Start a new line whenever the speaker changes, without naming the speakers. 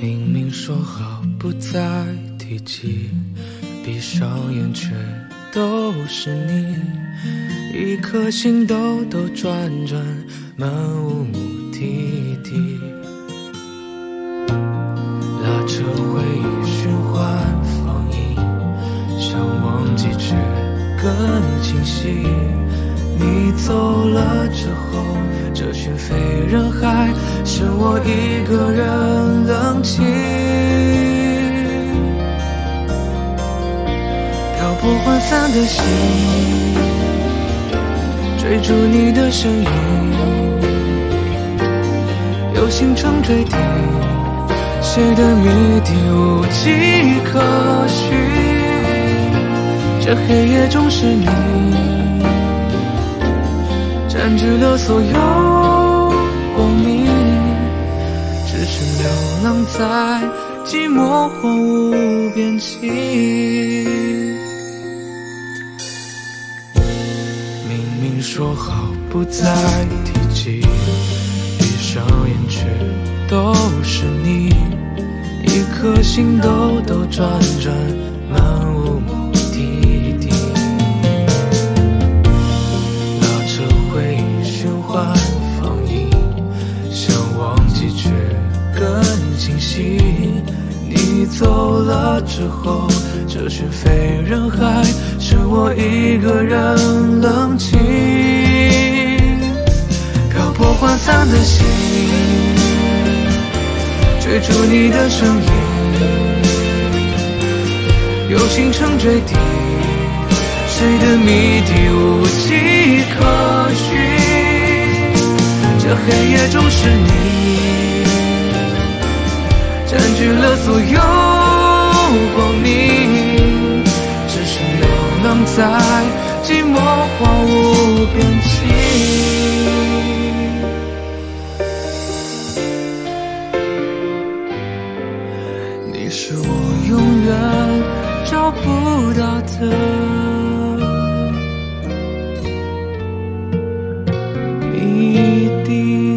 明明说好不再提起，闭上眼却都是你，一颗心兜兜转转，漫无目的地，拉扯回忆循环放映，想忘记却更清晰。你走了之后，这群飞人海，剩我一个人冷清。我涣散的心，追逐你的身影，有星辰坠地，谁的谜底无迹可寻？这黑夜中是你。占据了所有光明，只是流浪在寂寞荒芜边境。说好不再提起，闭上眼却都是你，一颗心兜兜转转，漫无目的地。拉扯回忆循环放映，想忘记却更清晰。你走了之后，这群非人海，剩我一个人冷清。泊涣散的心，追逐你的身影，有星辰坠地。谁的谜底无迹可寻？这黑夜中是你占据了所有光明，只是流浪在寂寞荒芜一滴。